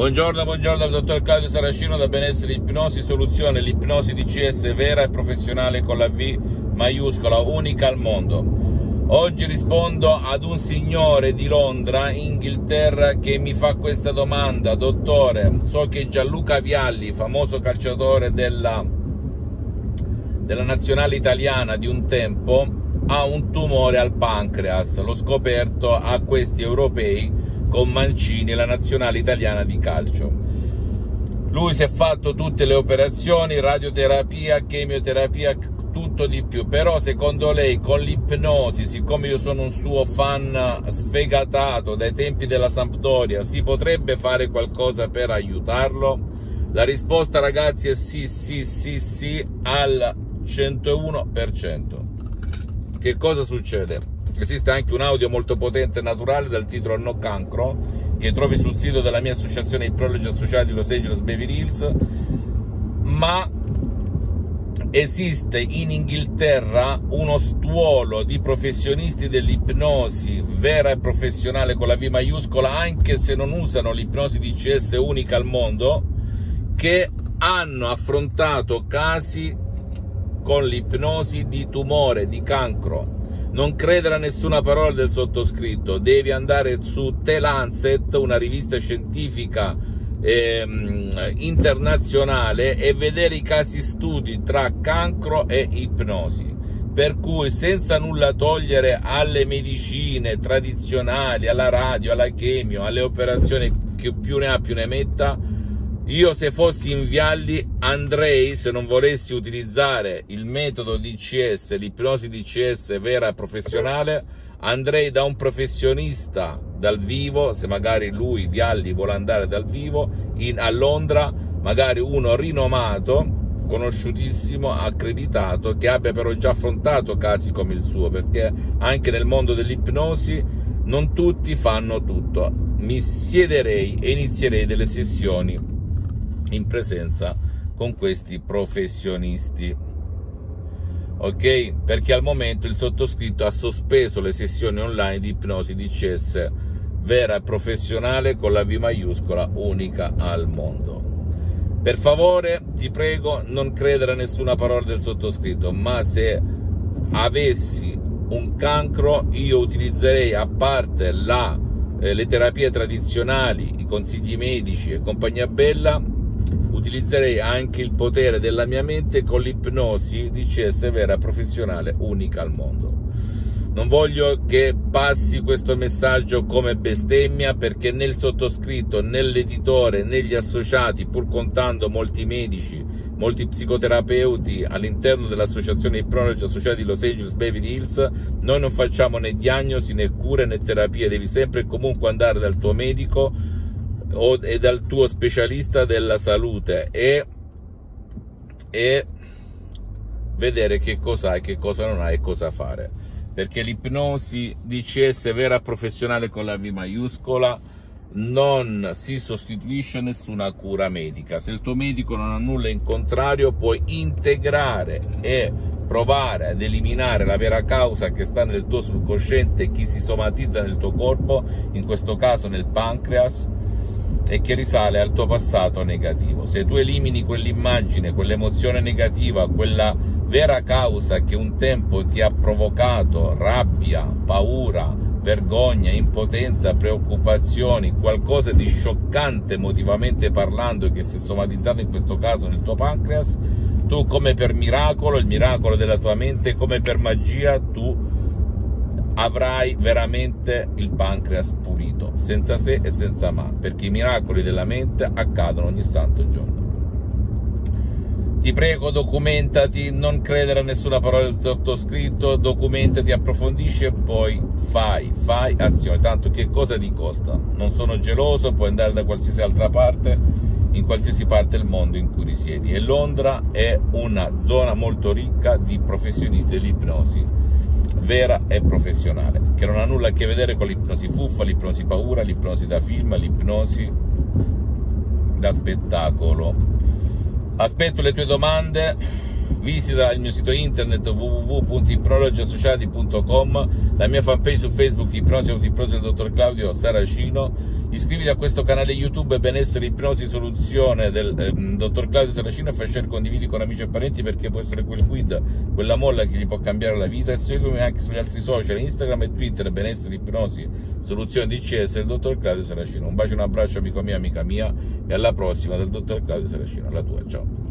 Buongiorno, buongiorno dal dottor Claudio Saracino da Benessere Ipnosi Soluzione, l'ipnosi DCS vera e professionale con la V maiuscola, unica al mondo. Oggi rispondo ad un signore di Londra, Inghilterra, che mi fa questa domanda. Dottore, so che Gianluca Vialli, famoso calciatore della, della nazionale italiana di un tempo, ha un tumore al pancreas. L'ho scoperto a questi europei con Mancini, la nazionale italiana di calcio. Lui si è fatto tutte le operazioni, radioterapia, chemioterapia, tutto di più, però secondo lei con l'ipnosi, siccome io sono un suo fan sfegatato dai tempi della Sampdoria, si potrebbe fare qualcosa per aiutarlo? La risposta ragazzi è sì, sì, sì, sì al 101%. Che cosa succede? Esiste anche un audio molto potente e naturale dal titolo No Cancro che trovi sul sito della mia associazione Iprologi Associati Los Angeles Beverly Hills, ma esiste in Inghilterra uno stuolo di professionisti dell'ipnosi vera e professionale con la V maiuscola, anche se non usano l'ipnosi DCS unica al mondo, che hanno affrontato casi con l'ipnosi di tumore, di cancro. Non credere a nessuna parola del sottoscritto, devi andare su The Lancet, una rivista scientifica ehm, internazionale e vedere i casi studi tra cancro e ipnosi. Per cui senza nulla togliere alle medicine tradizionali, alla radio, alla chemio, alle operazioni che più ne ha più ne metta, io se fossi in Vialli andrei, se non volessi utilizzare il metodo DCS, l'ipnosi DCS vera e professionale, andrei da un professionista dal vivo, se magari lui, Vialli, vuole andare dal vivo, in, a Londra, magari uno rinomato, conosciutissimo, accreditato, che abbia però già affrontato casi come il suo, perché anche nel mondo dell'ipnosi non tutti fanno tutto. Mi siederei e inizierei delle sessioni in presenza con questi professionisti ok? Perché al momento il sottoscritto ha sospeso le sessioni online di ipnosi DCS vera e professionale con la V maiuscola unica al mondo. Per favore, ti prego, non credere a nessuna parola del sottoscritto, ma se avessi un cancro io utilizzerei a parte la, eh, le terapie tradizionali, i consigli medici e compagnia bella, utilizzerei anche il potere della mia mente con l'ipnosi di CS vera professionale unica al mondo. Non voglio che passi questo messaggio come bestemmia perché né il sottoscritto, né l'editore, né gli associati, pur contando molti medici, molti psicoterapeuti all'interno dell'associazione Ipnologi Associati Los Angeles Beverly Hills, noi non facciamo né diagnosi né cure né terapie, devi sempre e comunque andare dal tuo medico o, e dal tuo specialista della salute e, e vedere che cosa hai, che cosa non hai e cosa fare. Perché l'ipnosi DCS vera professionale con la V maiuscola non si sostituisce a nessuna cura medica. Se il tuo medico non ha nulla in contrario, puoi integrare e provare ad eliminare la vera causa che sta nel tuo subconsciente, chi si somatizza nel tuo corpo, in questo caso nel pancreas, e che risale al tuo passato negativo. Se tu elimini quell'immagine, quell'emozione negativa, quella vera causa che un tempo ti ha provocato rabbia, paura, vergogna, impotenza, preoccupazioni, qualcosa di scioccante emotivamente parlando che si è somatizzato in questo caso nel tuo pancreas, tu come per miracolo, il miracolo della tua mente, come per magia, tu avrai veramente il pancreas pulito, senza se e senza ma, perché i miracoli della mente accadono ogni santo giorno. Ti prego, documentati, non credere a nessuna parola del sottoscritto, documentati, approfondisci e poi fai, fai azione. Tanto che cosa ti costa? Non sono geloso, puoi andare da qualsiasi altra parte, in qualsiasi parte del mondo in cui risiedi. E Londra è una zona molto ricca di professionisti dell'ipnosi vera e professionale, che non ha nulla a che vedere con l'ipnosi fuffa, l'ipnosi paura, l'ipnosi da film, l'ipnosi da spettacolo. Aspetto le tue domande, visita il mio sito internet www.iprologiassociati.com, la mia fanpage su Facebook Ipnosi Ipnosi del dottor Claudio Saracino, Iscriviti a questo canale YouTube Benessere Ipnosi Soluzione del eh, dottor Claudio Saracino e fai share condividi con amici e parenti perché può essere quel guida, quella molla che gli può cambiare la vita e seguimi anche sugli altri social, Instagram e Twitter Benessere Ipnosi Soluzione DCS del dottor Claudio Saracino. Un bacio e un abbraccio amico mio, amica mia e alla prossima del dottor Claudio Saracino, alla tua, ciao.